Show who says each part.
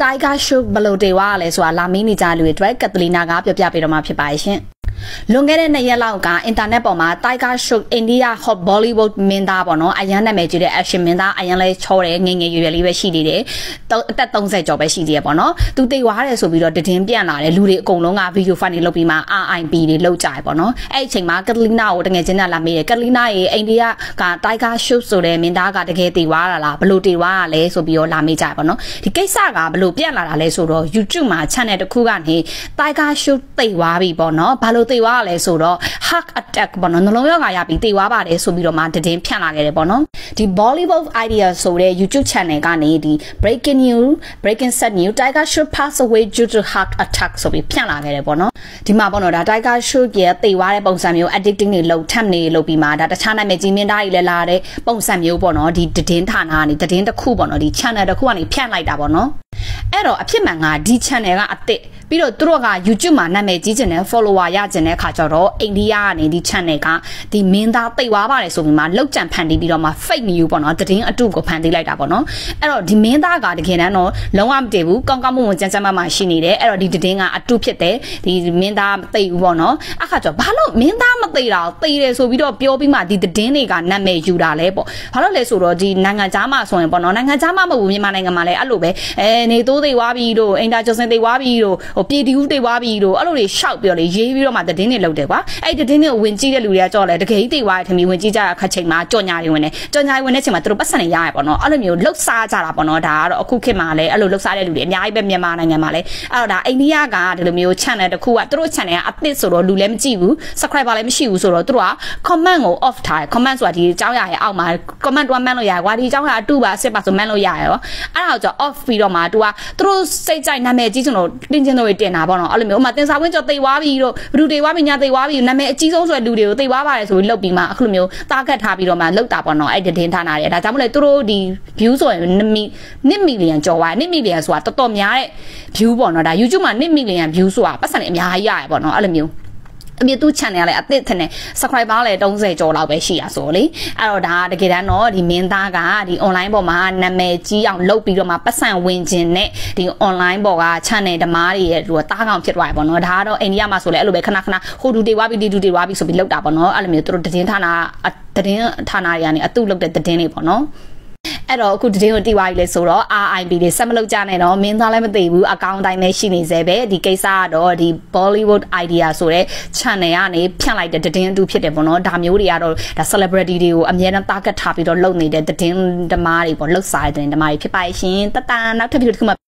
Speaker 1: Tiger Show ဘယ်လိုတေဝါလဲဆိုတာလာမင်းနေကြလူတွေအတွက်ကက်သလီနာကပြောပြပေးတော့မှာဖြစ်ပါရှင်။ လွန်ခဲ့တဲ့နှစ်ရက်လောက်ကအင်တာနက်ပေါ်မှာ Tiger Shroff India Hot Bollywood မင်းသားပေါ့နော်အရန်နာမည်ကြီးတဲ့ action မင်းသားအရန်လဲချောတယ်ငငယ်ရွယ်ရွယ်လေးပဲရှိနေတယ်အသက်30ကျော်ပဲရှိသေးတယ်ပေါ့နော်သူတိတ်ွားတယ်ဆိုပြီးတော့တည်င်းပြန့်လာတယ်လူတွေအကုန်လုံးက video file တွေလုပ်ပြီးမှ RIP တွေလုပ်ကြရပေါ့နော်အဲ့အချိန်မှာကက်တလီနာကိုတကယ်ချင်းလာမေးတယ်ကက်တလီနာရေအိန္ဒိယက Tiger Shroff ဆိုတဲ့မင်းသားကတကယ်တိတ်ွားတာလားဘလို့တိတ်ွားရလဲဆိုပြီးတော့လာမေးကြရပေါ့နော်ဒီကိစ္စကဘလို့ပြန့်လာတာလဲဆိုတော့ YouTube မှာ channel တစ်ခုကနေ Tiger Shroff တိတ်ွားပြီပေါ့နော်ဘာလို့တိတ်ွားရလဲဆိုတော့ heart attack ပေါ့နော်နှလုံးရောဂါရပြီးသေသွားပါတယ်ဆိုပြီးတော့မှတည်င်းဖြန့်လာခဲ့တယ်ပေါ့နော်ဒီ Bollywood idea ဆိုတဲ့ YouTube channel ကနေဒီ breaking news breaking set news Tiger should pass away due to heart attack ဆိုပြီးဖြန့်လာခဲ့တယ်ပေါ့နော်ဒီမှာပေါ့နော်ဒါ Tiger should ရဲ့သေသွားတဲ့ပုံစံမျိုး addicting တွေလုံထပ်နေလို့ပြီးမှဒါတခြားနာမည်ကြီးမင်းသားတွေလည်းလာတဲ့ပုံစံမျိုးပေါ့နော်ဒီတည်င်းဌာနကနေတည်င်းတစ်ခုပေါ့နော်ဒီ channel တစ်ခုကနေဖြန့်လိုက်တာပေါ့နော်အဲ့တော့အဖြစ်မှန်ကဒီ channel ကအစ်စ်ပြီးတော့သူတို့က YouTube မှာနာမည်ကြီးကျင်တဲ့ follower ရကျင်တဲ့အခါကျတော့အိန္ဒိယကနေဒီ channel ကဒီမင်းသားတိတ်ွားပါတယ်ဆိုပြီးမှလောက်ကြံဖန်တီးပြီးတော့မှ fake news ပေါ့နော်တည်င်းအတုကိုဖန်တီးလိုက်တာပေါ့နော်အဲ့တော့ဒီမင်းသားကတကယ်တမ်းတော့လုံးဝမတည်ဘူးကောင်းကောင်းမွန်မွန်ကြမ်းကြမ်းမှမှရှိနေတယ်အဲ့တော့ဒီတည်င်းကအတုဖြစ်တယ်ဒီမင်းသားမသိဘူးပေါ့နော်အခါကျတော့ဘာလို့မင်းသားမသိတာသိတယ်ဆိုပြီးတော့ပြောပြီးမှဒီတည်င်းတွေကနာမည်ယူတာလဲပေါ့ဘာလို့လဲဆိုတော့ဒီနိုင်ငံခြားမှာဆိုရင်ပေါ့နော်နိုင်ငံခြားမှာမဟုတ်ဘူးမြန်မာနိုင်ငံမှာလည်းအဲ့လိုပဲအဲနေသိုးသိွားပြီးတို့အင်တာကျော်စင်သိွားပြီးတို့ဟိုပြည်တီဦးသိွားပြီးတို့အဲ့လိုတွေရှောက်ပြောလေရေးပြီးတော့မှတည်င်းတွေလုပ်တယ်ကွာအဲ့တည်င်းတွေကိုဝင်ကြည့်တဲ့လူတွေကကြောက်လဲတကယ်ကြီးသိွားတဲ့ထမီဝင်ကြည့်ကြတဲ့ခါချိန်မှာကြော်ညာတွေဝင်တယ်ကြော်ညာတွေဝင်တဲ့ချိန်မှာသူတို့ပတ်စံနေရရပေါ့နော်အဲ့လိုမျိုးလှုပ်ရှားကြတာပေါ့နော်ဒါကတော့အခုခေတ်မှာလည်းအဲ့လိုလှုပ်ရှားတဲ့လူတွေအများကြီးပဲမြန်မာနိုင်ငံမှာလည်းအဲ့တော့ဒါအိန္ဒိယကဒီလိုမျိုး channel တစ်ခုကသူတို့ channel ကအသစ်ဆိုတော့လူလည်းမကြည့်ဘူး subscriber လည်းမရှိဘူးဆိုတော့သူတို့က comment ကို off ထားတယ် comment ဆိုတာဒီအကြောင်းအရာရဲ့အောက်မှာ comment တော့မှန်းလို့ရတယ်ကွာဒီအကြောင်းအရာအတူပါစစ်ပါဆိုမှန်းလို့ရတယ်ရောအဲ့ဒါကြောင့် off ပြီးတော့မှ तू ကသူတို့စိတ်ကြိုက်နာမည်ကြီးကျွန်တော်တင်းချင်းတို့တင်တာပေါ့နော်အဲ့လိုမျိုးဥမာတင်စာဝင်းကျော်သိွားပြီးတော့ဘလူတွေဝါပြီးညာသိွားပြီးနာမည်အကြီးဆုံးဆိုတဲ့လူတွေကိုသိွားပါတယ်ဆိုပြီးလုတ်ပြီးမှအခုလိုမျိုးတာဂက်ထားပြီးတော့မှလုတ်တာပေါ့နော်အဲ့ဒီတင်ထားတာတွေဒါကြောင့်မလဲသူတို့ဒီ view ဆိုရင်1မီလီယံကျော်သွား1မီလီယံဆိုတာတော်တော်များတဲ့ view ပေါ့နော်ဒါ YouTube မှာ1မီလီယံ view ဆိုတာပတ်စံအများကြီးရတယ်ပေါ့နော်အဲ့လိုမျိုး အပြည့်သူ channel လည်းအသစ်ထနေ subscriber လည်း30ကျော်လောက်ပဲရှိရဆိုလေအဲ့တော့ဒါတကယ်တမ်းတော့ဒီမင်းသားကဒီ online ပေါ်မှာနာမည်ကြီးအောင်လုပ်ပြီးတော့မှပတ်စံဝင်ခြင်းနဲ့ဒီ online ပေါ်က channel ဓမားတွေရဲ့သူကတားကောင်ဖြစ်သွားပြီပေါ့နော်ဒါကတော့အိန္ဒိယမှာဆိုလဲအဲ့လိုပဲခဏခဏဟိုဒူတေဝါပြီးဒီဒူတေဝါပြီးဆိုပြီးလောက်တာပေါ့နော်အဲ့လိုမျိုးသူတို့တည်င်းဌာနတည်င်းဌာနတွေကနေအတုလုပ်တဲ့တည်င်းတွေပေါ့နော် အဲ့တော့အခုတည်င်းကိုတီးသွားပြီလေဆိုတော့ RIP တွေဆက်မလုပ်ကြနဲ့တော့မင်းသားလည်းမသိဘူးအကောင့်တိုင်းပဲရှိနေသေးပဲဒီကိစ္စကတော့ဒီ Bollywood idea ဆိုတဲ့ channel ကနေဖြန့်လိုက်တဲ့တည်င်းအတူဖြစ်တယ်ပေါ့နော်ဒါမျိုးတွေကတော့ဒါ celebrity တွေကိုအများနဲ့ target ထားပြီးတော့လုပ်နေတဲ့တည်င်းဓမားတွေပေါ့လှုပ်စားတဲ့တည်င်းဓမားတွေဖြစ်ပါရှင်တတန်နောက်ထပ်ပြီးတစ်ခုမှ